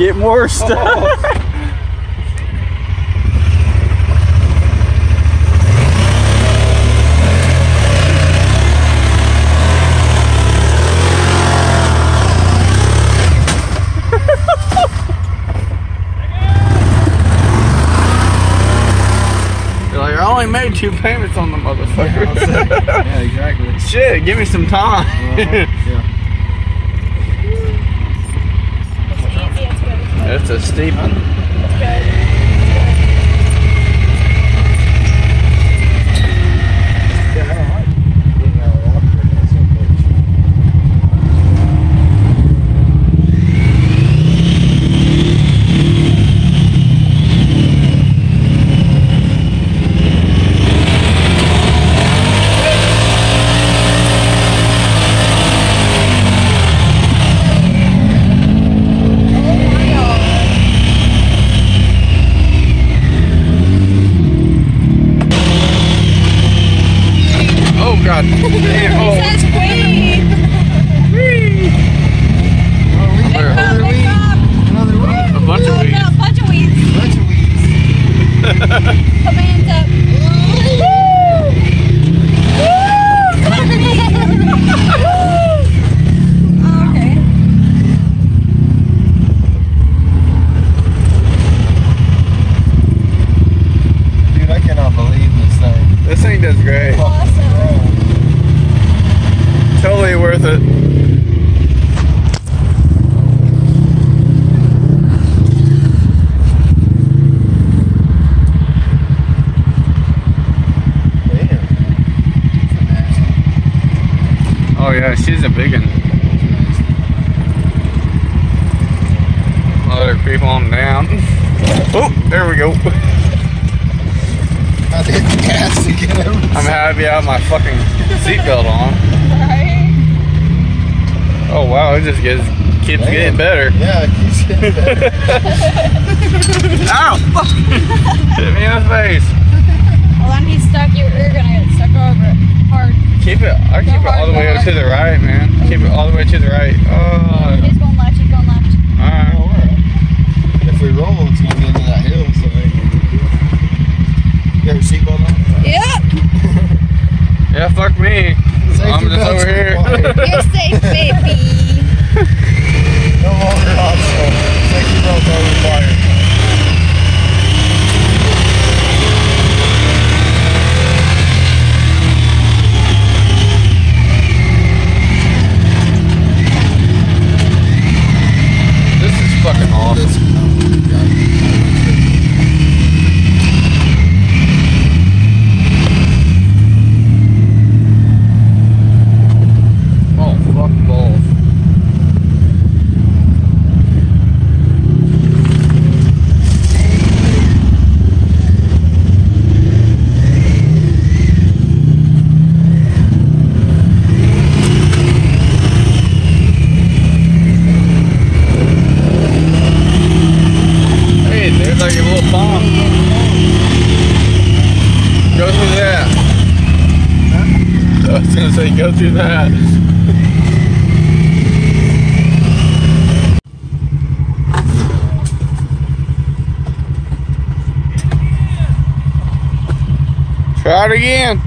get more stuff. Like, I only made two payments on the motherfucker. yeah, exactly. Shit, give me some time. yeah. It's a steep one. God. Damn. Says wait. Pick Where? up, pick. Another week. A bunch of weeds. a bunch of weeds. Bunch of weeds. Yeah, she's a big one. Let her creep on down. Oh, there we go. I the gas to get over. I'm happy I have my fucking seatbelt on. Right? Oh wow, it just gets keeps Damn. getting better. Yeah, it keeps getting better. Ow! Fuck! Hit me in the face. Well, then he's stuck. You're, you're gonna get stuck over it hard. Keep it. I keep it all the way up to the right, man. Keep it all the way to the right. Oh. He's going left. He's going left. Alright. Alright. If we roll, it's gonna be into that hill, so it ain't gonna be good. You got your seatbelt on? Yep. Yeah, fuck me. Safety I'm just over here. You're safe, baby. through that. Try it again.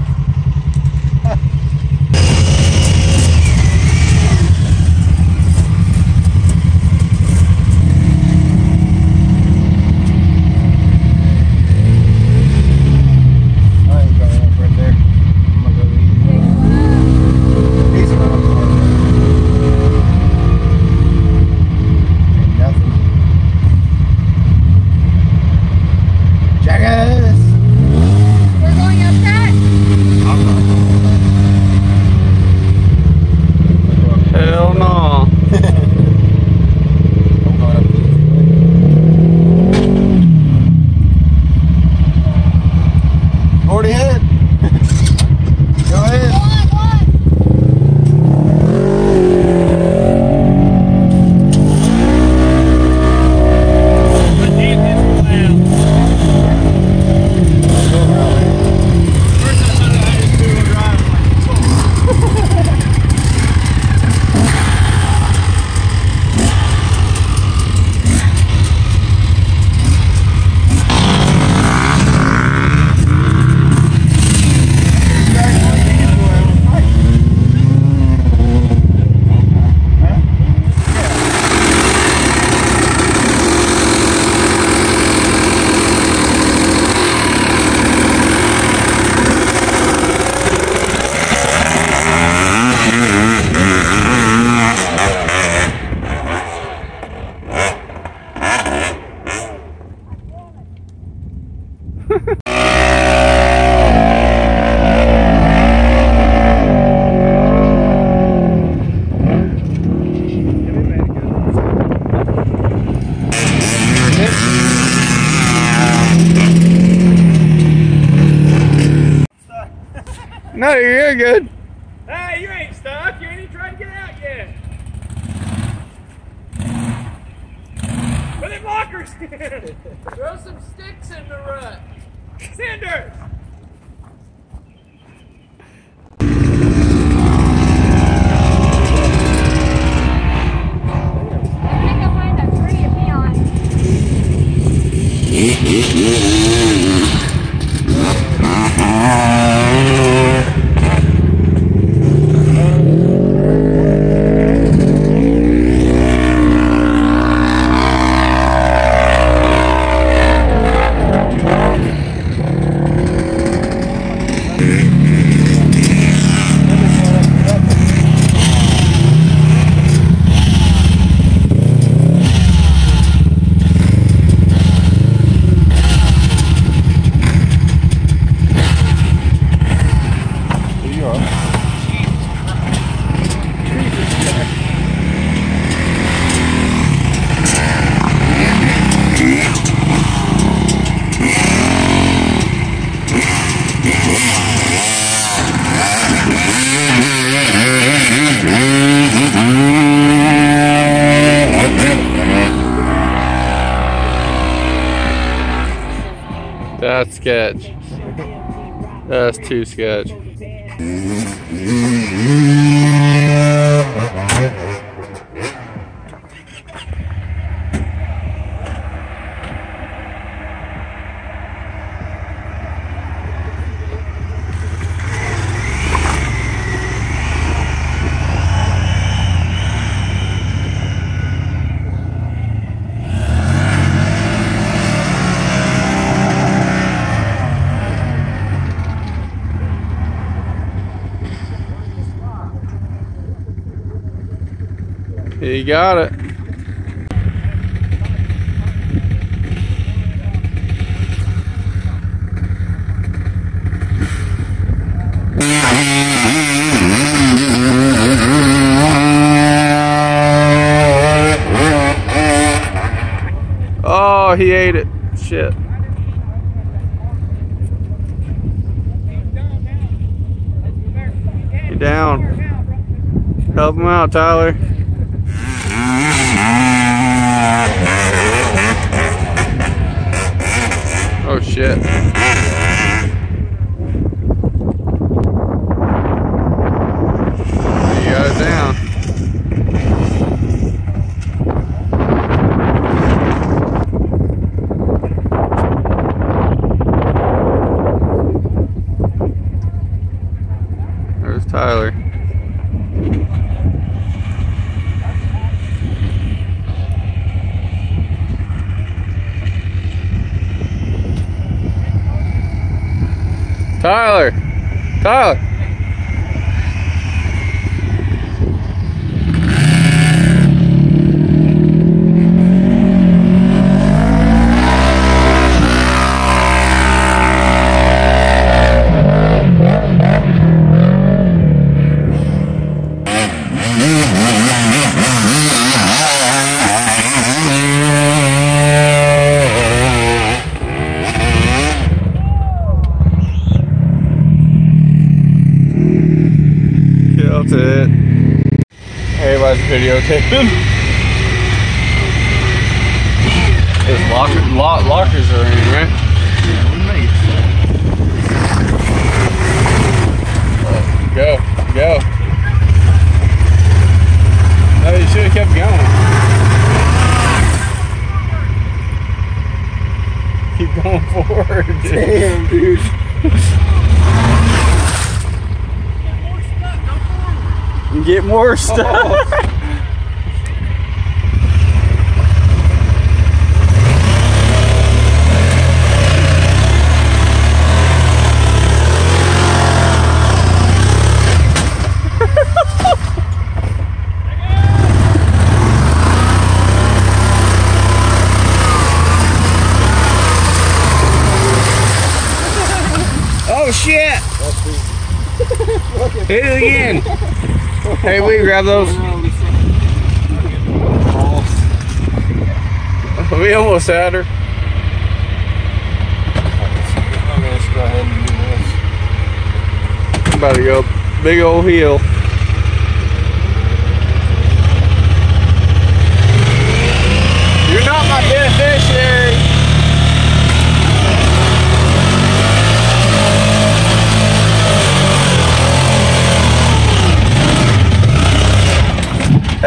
I ain't going up right there. I'm gonna go easy. Easy on the car. Ain't nothing. Jackass! We're going up that. Hell no. No, you're good. Put them lockers in. Throw some sticks in the rut. Sanders. I'm gonna go find a tree to pee on. You are. That's sketch. That's too sketch. You got it. Oh, he ate it. Shit. He down. Help him out, Tyler. Oh shit. You got it down. There's Tyler. Tyler! Tyler! Killed it. Everybody's videotaping. His locker, lo- lockers are in, right? Go, go. No, you should have kept going. Keep going forward, dude. Damn, dude. And get more stuff. Oh shit! Hit it again. Hey, we grab those. We almost had her. I'm gonna go ahead and do this. about to go big old hill.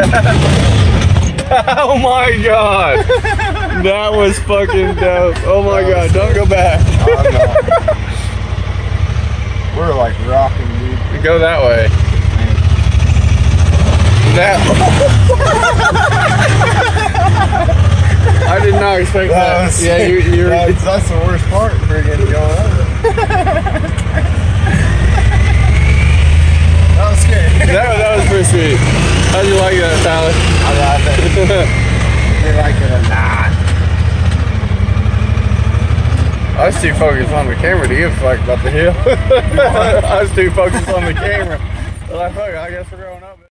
oh my god. That was fucking dope. Oh my god, don't go back. Oh, I'm. We're like rocking, dude. Go that way. That. I did not expect that. was- yeah, you, you're. that's, that's the worst part, friggin' going over. that was. That, that was pretty sweet. How'd you like that, Tyler? I love it. They like it or not. I was too focused on the camera to give a fuck about the hill. I was too focused on the camera. I fuck, I guess we're growing up.